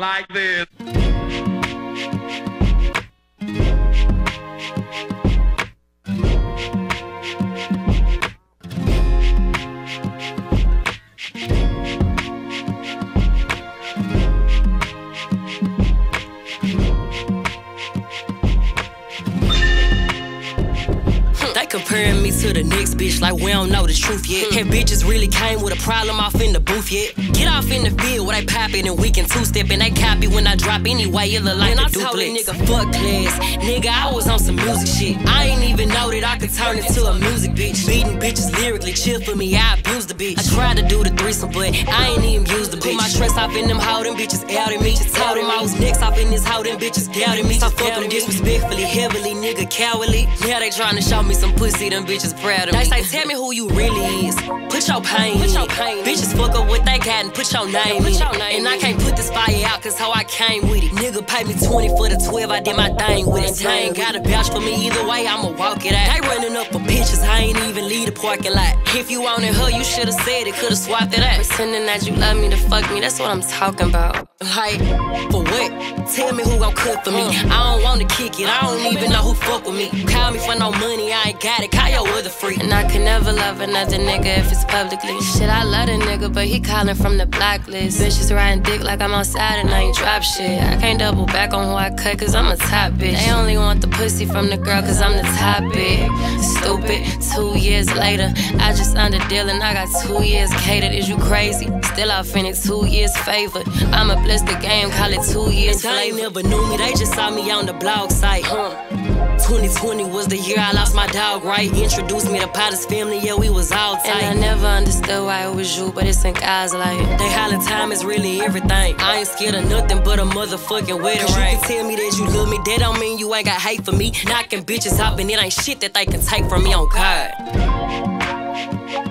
like this. Comparing me to the next bitch like we don't know the truth yet. Hmm. And bitches really came with a problem off in the booth yet. Get off in the field where they poppin' and we can two step and they copy when I drop anyway. It look like a I duplex. told a nigga fuck class. Nigga, I was on some music shit. I ain't even know that I could turn into a music bitch. Beating bitches lyrically, chill for me. I abuse the bitch. I tried to do the threesome, but I ain't even used the bitch. Put my stress off in them them bitches outed me. Just told them I was next off in this them bitches doubted me. Stop fucking disrespectfully, heavily, nigga, cowardly. Now they trying to show me some pussy, them bitches proud of me. They say, tell me who you really is. Put your pain Put your pain Bitches fuck up what they got and put your name put in your name And I can't put this fire out cause how I came with it. Nigga paid me 20 for the 12, I did my thing with it. They ain't gotta vouch for me either way, I'ma walk it out. They running up for pictures, I ain't even leave the parking lot. If you wanted her, you should've said it, could've swapped it out. Pretending that you love me to fuck me, that's what I'm talking about. Like, for what? Tell me who gon' cook for me. Uh. I don't wanna kick it, I don't even know who fuck with me. Call me for no money, I ain't got it. Call your other freak. And I could never love another nigga if it's publicly. Shit, I love a nigga, but he calling from the blacklist. Bitches riding dick like I'm outside and I ain't drop shit. I can't double back on who I cut cause I'm a top bitch. They only want the pussy from the girl cause I'm the top bitch. Stupid, two years later, I just signed a deal and I got two years catered. Is you crazy? Still out in it, two years favored. I'ma bless the game, call it two years They ain't never knew me, they just saw me on the blog site. Huh. 2020 was the year I lost my dog, right? Introduced me to Potter's family, yeah, we was all tight. And I never understood why it was you, but it's in God's light. They holler time is really everything. I ain't scared of nothing but a motherfucking wedding Cause you can tell me that you love me, that don't mean you ain't got hate for me. Knocking bitches off and it ain't shit that they can take from me on God.